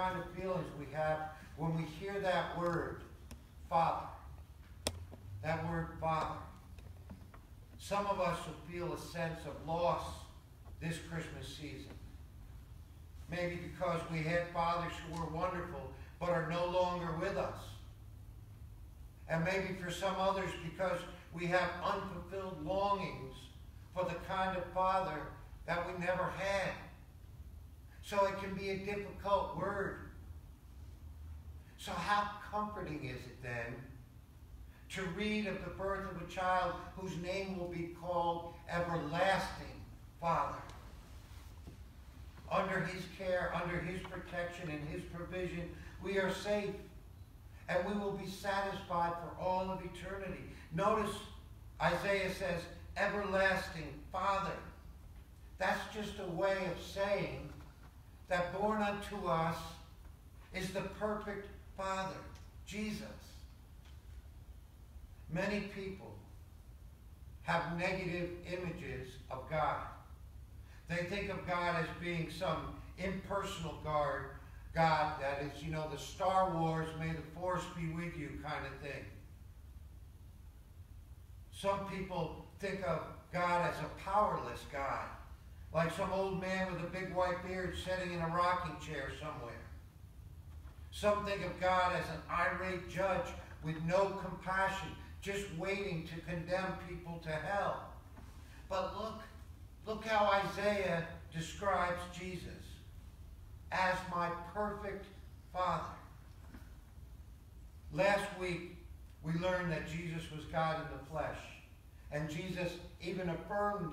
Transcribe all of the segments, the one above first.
kind of feelings we have when we hear that word, Father. That word, Father. Some of us will feel a sense of loss this Christmas season. Maybe because we had fathers who were wonderful but are no longer with us. And maybe for some others because we have unfulfilled longings for the kind of father that we never had. So it can be a difficult word. So how comforting is it then to read of the birth of a child whose name will be called Everlasting Father? Under his care, under his protection and his provision, we are safe and we will be satisfied for all of eternity. Notice Isaiah says, Everlasting Father. That's just a way of saying that born unto us is the perfect Father, Jesus. Many people have negative images of God. They think of God as being some impersonal God, God that is, you know, the Star Wars, may the force be with you kind of thing. Some people think of God as a powerless God like some old man with a big white beard sitting in a rocking chair somewhere. Some think of God as an irate judge with no compassion, just waiting to condemn people to hell. But look, look how Isaiah describes Jesus as my perfect Father. Last week, we learned that Jesus was God in the flesh. And Jesus even affirmed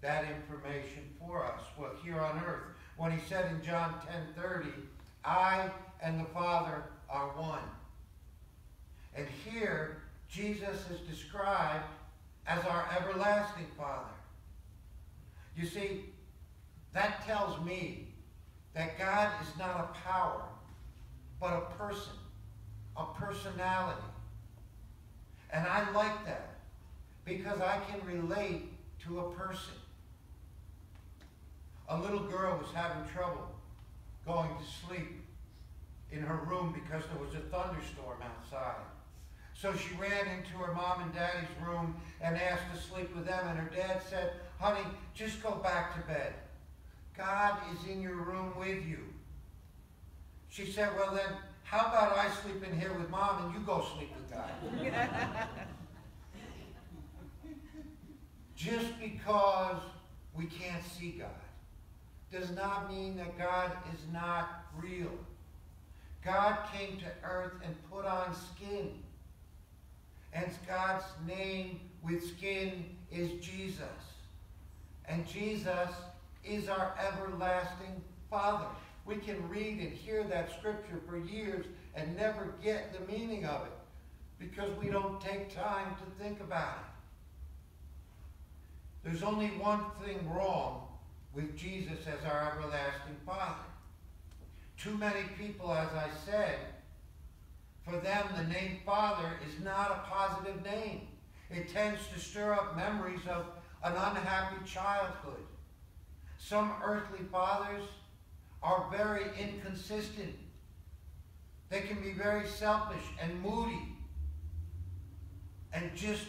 that information for us well, here on earth when he said in John 10:30, I and the Father are one. And here Jesus is described as our everlasting Father. You see, that tells me that God is not a power, but a person, a personality. And I like that because I can relate to a person a little girl was having trouble going to sleep in her room because there was a thunderstorm outside. So she ran into her mom and daddy's room and asked to sleep with them. And her dad said, honey, just go back to bed. God is in your room with you. She said, well then, how about I sleep in here with mom and you go sleep with God? just because we can't see God does not mean that God is not real. God came to earth and put on skin. And God's name with skin is Jesus. And Jesus is our everlasting Father. We can read and hear that scripture for years and never get the meaning of it because we don't take time to think about it. There's only one thing wrong with Jesus as our everlasting Father. Too many people, as I said, for them the name Father is not a positive name. It tends to stir up memories of an unhappy childhood. Some earthly fathers are very inconsistent. They can be very selfish and moody and just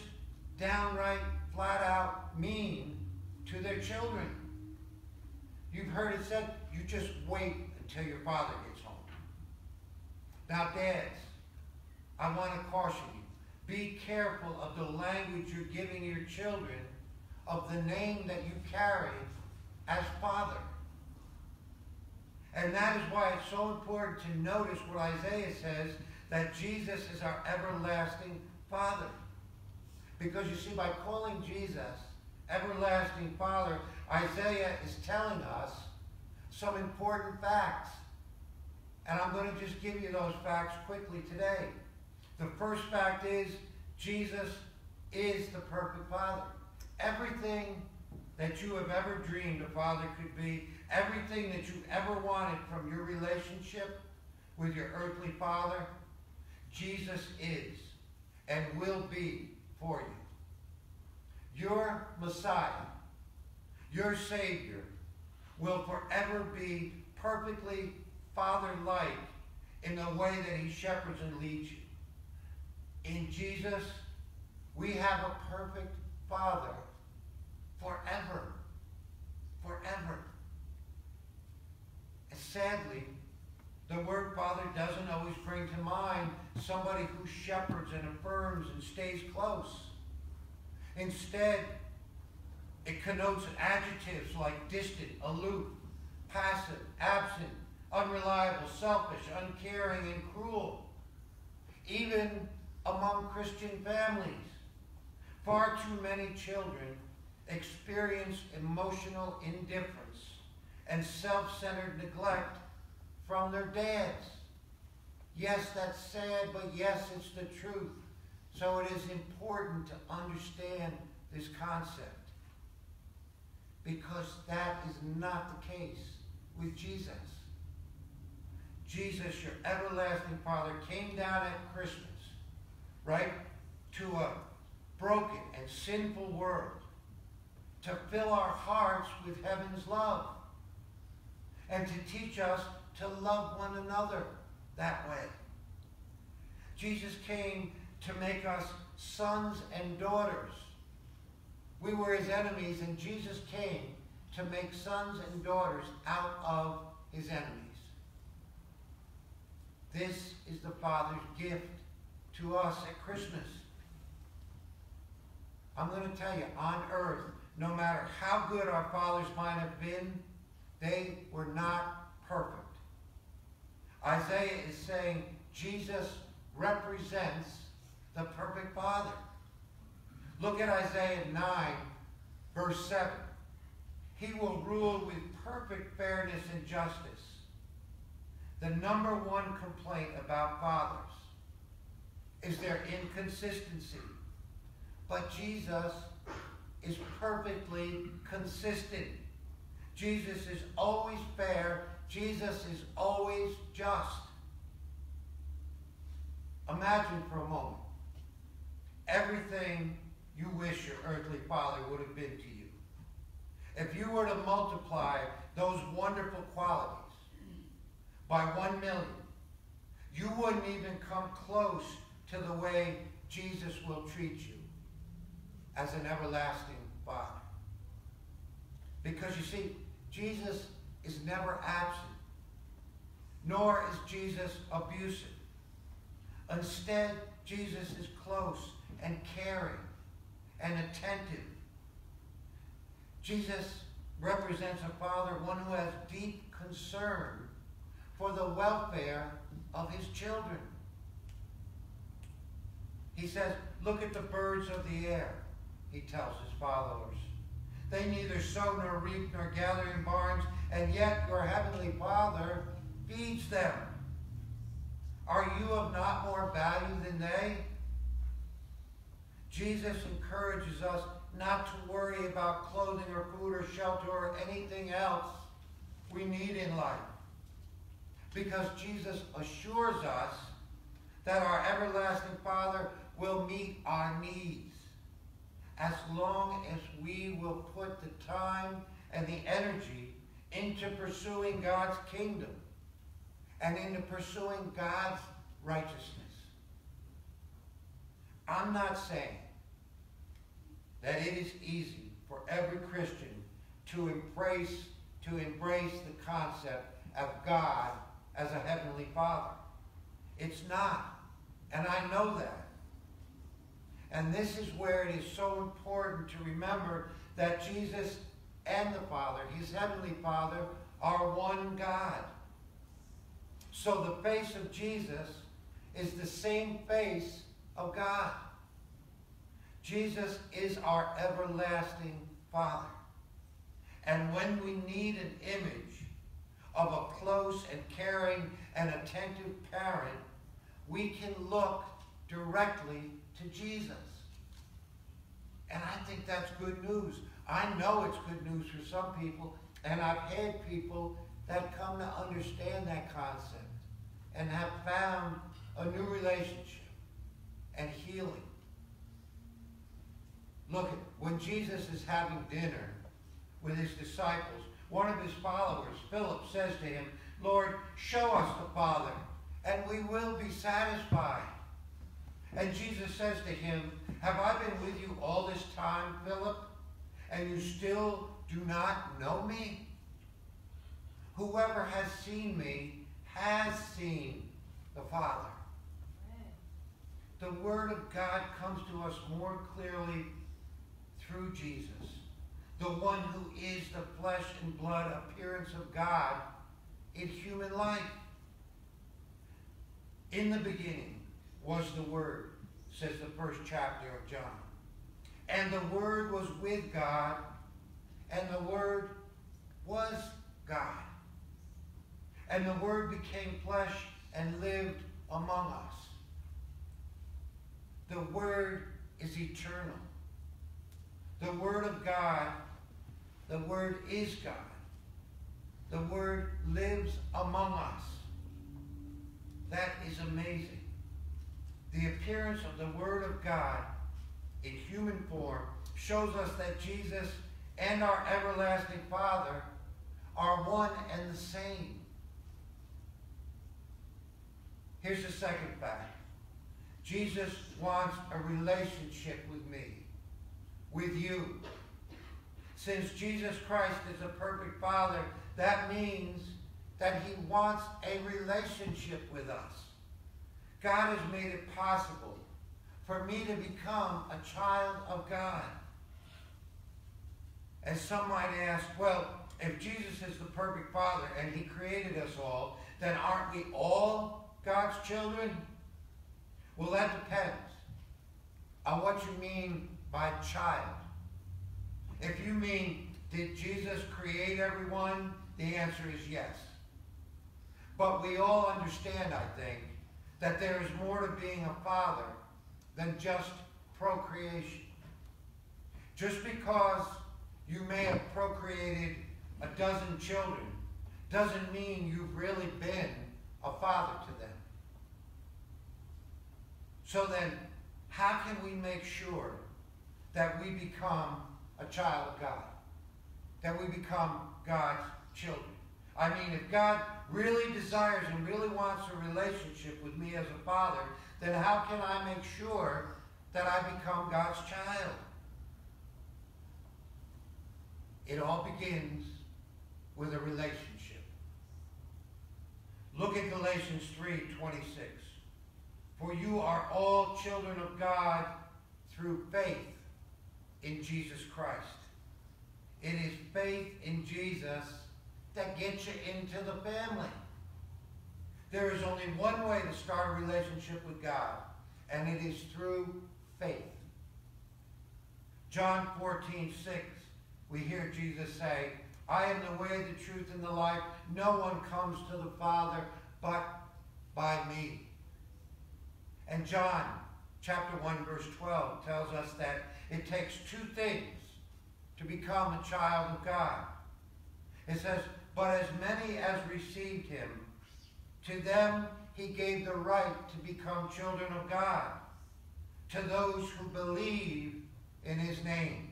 downright, flat out mean to their children. You've heard it said, you just wait until your father gets home. Now, dads, I want to caution you. Be careful of the language you're giving your children of the name that you carry as father. And that is why it's so important to notice what Isaiah says, that Jesus is our everlasting Father. Because you see, by calling Jesus everlasting Father, Isaiah is telling us some important facts. And I'm going to just give you those facts quickly today. The first fact is Jesus is the perfect Father. Everything that you have ever dreamed a father could be, everything that you ever wanted from your relationship with your earthly father, Jesus is and will be for you. Your Messiah your Savior will forever be perfectly father-like in the way that he shepherds and leads you. In Jesus, we have a perfect Father forever. Forever. And sadly, the word Father doesn't always bring to mind somebody who shepherds and affirms and stays close. Instead, it connotes adjectives like distant, aloof, passive, absent, unreliable, selfish, uncaring, and cruel. Even among Christian families, far too many children experience emotional indifference and self-centered neglect from their dads. Yes, that's sad, but yes, it's the truth. So it is important to understand this concept because that is not the case with Jesus. Jesus, your everlasting Father, came down at Christmas, right, to a broken and sinful world to fill our hearts with heaven's love and to teach us to love one another that way. Jesus came to make us sons and daughters. We were his enemies, and Jesus came to make sons and daughters out of his enemies. This is the Father's gift to us at Christmas. I'm going to tell you, on earth, no matter how good our fathers might have been, they were not perfect. Isaiah is saying Jesus represents the perfect Father. Look at Isaiah 9, verse 7. He will rule with perfect fairness and justice. The number one complaint about fathers is their inconsistency. But Jesus is perfectly consistent. Jesus is always fair. Jesus is always just. Imagine for a moment everything you wish your earthly father would have been to you. If you were to multiply those wonderful qualities by one million, you wouldn't even come close to the way Jesus will treat you as an everlasting Father. Because you see, Jesus is never absent, nor is Jesus abusive. Instead, Jesus is close and caring and attentive. Jesus represents a father, one who has deep concern for the welfare of his children. He says, look at the birds of the air he tells his followers. They neither sow nor reap nor gather in barns, and yet your heavenly Father feeds them. Are you of not more value than they? Jesus encourages us not to worry about clothing or food or shelter or anything else we need in life. Because Jesus assures us that our everlasting Father will meet our needs as long as we will put the time and the energy into pursuing God's kingdom and into pursuing God's righteousness. I'm not saying that it is easy for every Christian to embrace, to embrace the concept of God as a heavenly Father. It's not. And I know that. And this is where it is so important to remember that Jesus and the Father, his heavenly Father, are one God. So the face of Jesus is the same face of God. Jesus is our everlasting Father. And when we need an image of a close and caring and attentive parent, we can look directly to Jesus. And I think that's good news. I know it's good news for some people, and I've had people that come to understand that concept and have found a new relationship and healing. Look, when Jesus is having dinner with his disciples, one of his followers, Philip, says to him, Lord, show us the Father, and we will be satisfied. And Jesus says to him, Have I been with you all this time, Philip, and you still do not know me? Whoever has seen me has seen the Father. The Word of God comes to us more clearly through Jesus, the one who is the flesh and blood appearance of God in human life. In the beginning was the Word, says the first chapter of John. And the Word was with God, and the Word was God. And the Word became flesh and lived among us. The Word is eternal. The Word of God, the Word is God. The Word lives among us. That is amazing. The appearance of the Word of God in human form shows us that Jesus and our everlasting Father are one and the same. Here's the second fact. Jesus wants a relationship with me, with you. Since Jesus Christ is a perfect Father, that means that he wants a relationship with us. God has made it possible for me to become a child of God. And some might ask, well, if Jesus is the perfect Father and he created us all, then aren't we all God's children? Well, that depends on what you mean by child. If you mean, did Jesus create everyone? The answer is yes. But we all understand, I think, that there is more to being a father than just procreation. Just because you may have procreated a dozen children doesn't mean you've really been a father to them. So then, how can we make sure that we become a child of God? That we become God's children? I mean, if God really desires and really wants a relationship with me as a father, then how can I make sure that I become God's child? It all begins with a relationship. Look at Galatians 3 26. For you are all children of God through faith in Jesus Christ. It is faith in Jesus that gets you into the family. There is only one way to start a relationship with God, and it is through faith. John 14, 6, we hear Jesus say, I am the way, the truth, and the life. No one comes to the Father but by me. And John chapter 1, verse 12 tells us that it takes two things to become a child of God. It says, But as many as received him, to them he gave the right to become children of God, to those who believe in his name.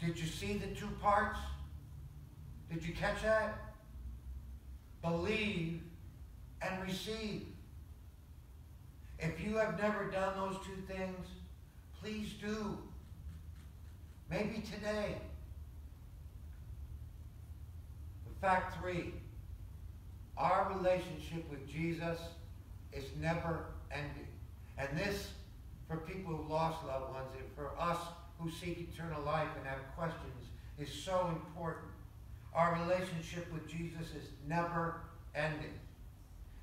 Did you see the two parts? Did you catch that? Believe and receive. If you have never done those two things, please do. Maybe today. Fact three, our relationship with Jesus is never ending. And this, for people who lost loved ones, and for us who seek eternal life and have questions, is so important. Our relationship with Jesus is never ending.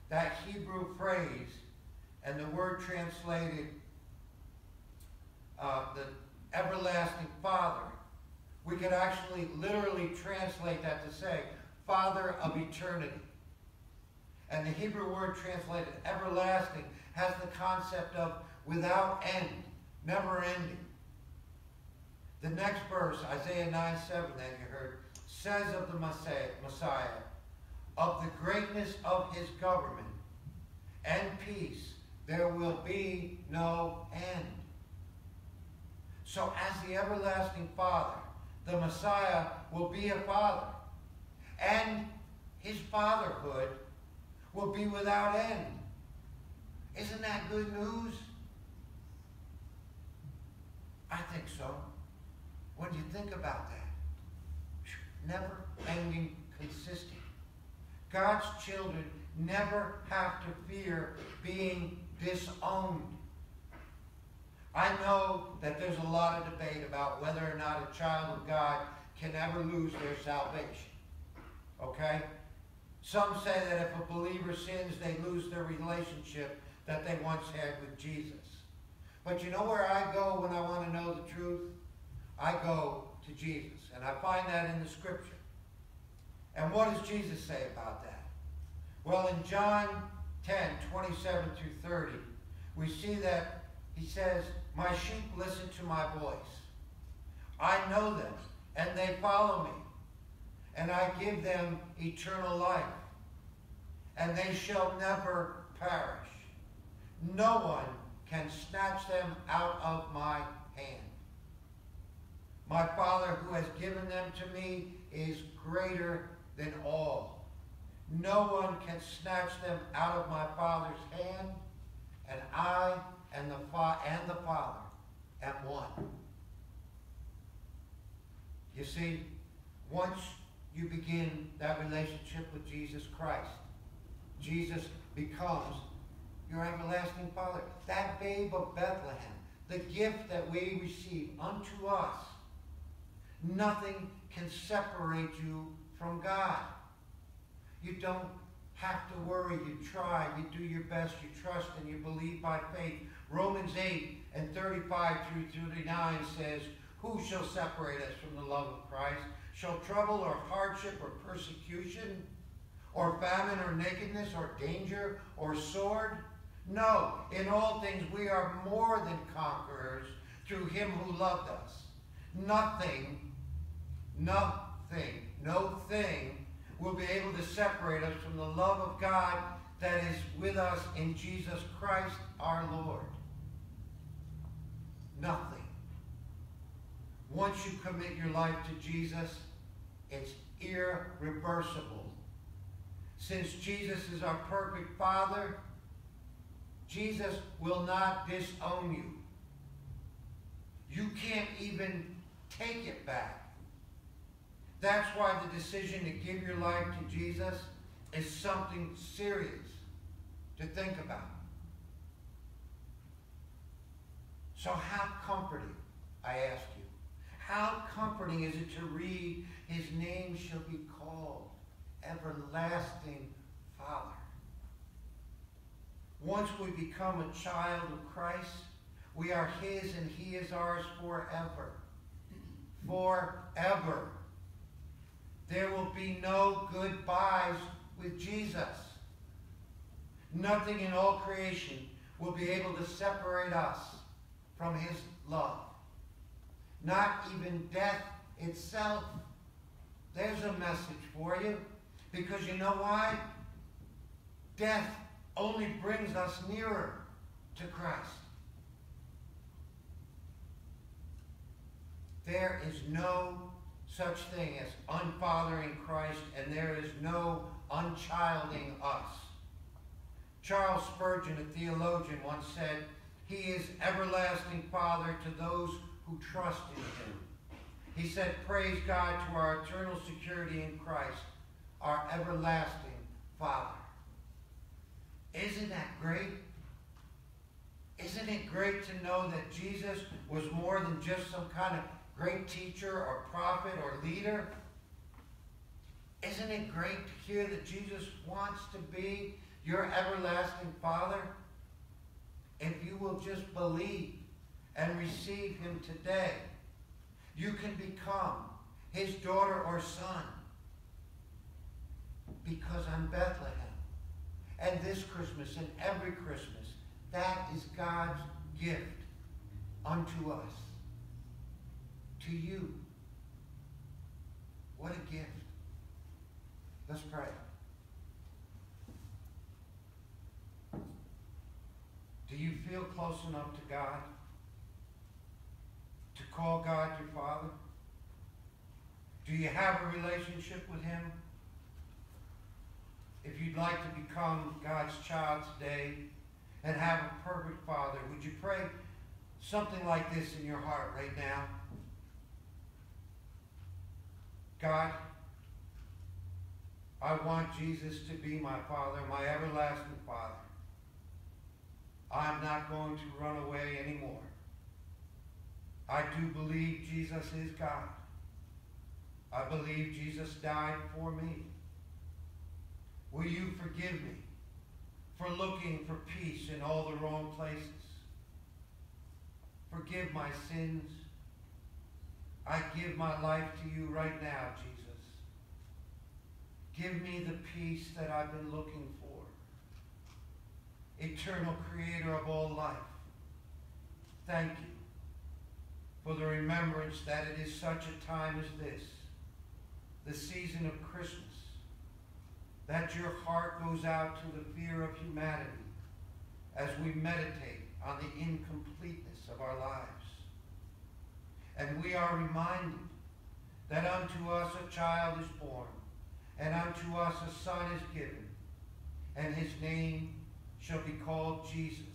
That Hebrew phrase and the word translated uh, the everlasting Father, we could actually literally translate that to say, Father of eternity. And the Hebrew word translated everlasting has the concept of without end, never ending. The next verse, Isaiah 9 7, then you heard, says of the Messiah, of the greatness of his government and peace, there will be no end. So, as the everlasting Father, the Messiah will be a Father. And his fatherhood will be without end. Isn't that good news? I think so. What do you think about that, never ending, consistent. God's children never have to fear being disowned. I know that there's a lot of debate about whether or not a child of God can ever lose their salvation. Okay? Some say that if a believer sins, they lose their relationship that they once had with Jesus. But you know where I go when I want to know the truth? I go to Jesus. And I find that in the scripture. And what does Jesus say about that? Well, in John 10, 27 through 30, we see that he says, My sheep listen to my voice. I know them, and they follow me. And I give them eternal life. And they shall never perish. No one can snatch them out of my hand. My Father who has given them to me is greater than all. No one can snatch them out of my Father's hand, and I and the, Fa- and the Father am one. You see, once you begin that relationship with Jesus Christ, Jesus becomes your everlasting Father. That babe of Bethlehem, the gift that we receive unto us, nothing can separate you from God. You don't have to worry. You try. You do your best. You trust and you believe by faith. Romans 8 and 35 through 39 says, Who shall separate us from the love of Christ? Shall trouble or hardship or persecution or famine or nakedness or danger or sword? No, in all things we are more than conquerors through him who loved us. Nothing, nothing, no thing will be able to separate us from the love of God that is with us in Jesus Christ our Lord. Nothing. Once you commit your life to Jesus, it's irreversible. Since Jesus is our perfect Father, Jesus will not disown you. You can't even take it back. That's why the decision to give your life to Jesus is something serious to think about. So how comforting, I ask you, how comforting is it to read, his name shall be called Everlasting Father. Once we become a child of Christ, we are his and he is ours forever. Forever. There will be no goodbyes with Jesus. Nothing in all creation will be able to separate us from his love. Not even death itself. There's a message for you. Because you know why? Death only brings us nearer to Christ. There is no such thing as unfathering Christ, and there is no unchilding us. Charles Spurgeon, a theologian, once said, He is everlasting Father to those who trust in Him. He said, Praise God to our eternal security in Christ, our everlasting Father. Isn't that great? Isn't it great to know that Jesus was more than just some kind of great teacher or prophet or leader? Isn't it great to hear that Jesus wants to be your everlasting Father? If you will just believe and receive him today, you can become his daughter or son because I'm Bethlehem. And this Christmas and every Christmas, that is God's gift unto us to you. What a gift. Let's pray. Do you feel close enough to God to call God your Father? Do you have a relationship with Him? if you'd like to become God's child today and have a perfect father, would you pray something like this in your heart right now? God, I want Jesus to be my Father, my everlasting Father. I'm not going to run away anymore. I do believe Jesus is God. I believe Jesus died for me. Will you forgive me for looking for peace in all the wrong places? Forgive my sins. I give my life to you right now, Jesus. Give me the peace that I've been looking for. Eternal creator of all life, thank you for the remembrance that it is such a time as this, the season of Christmas, that your heart goes out to the fear of humanity as we meditate on the incompleteness of our lives. And we are reminded that unto us a child is born, and unto us a son is given, and his name shall be called Jesus.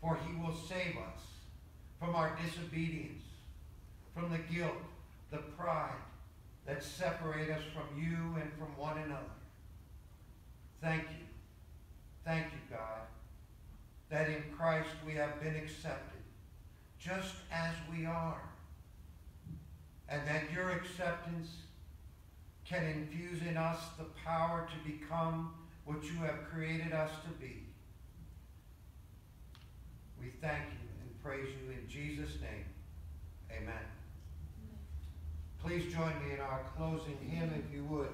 For he will save us from our disobedience, from the guilt, the pride that separate us from you and from one another. Thank you. Thank you, God, that in Christ we have been accepted just as we are. And that your acceptance can infuse in us the power to become what you have created us to be. We thank you and praise you in Jesus' name. Amen. Please join me in our closing hymn if you would.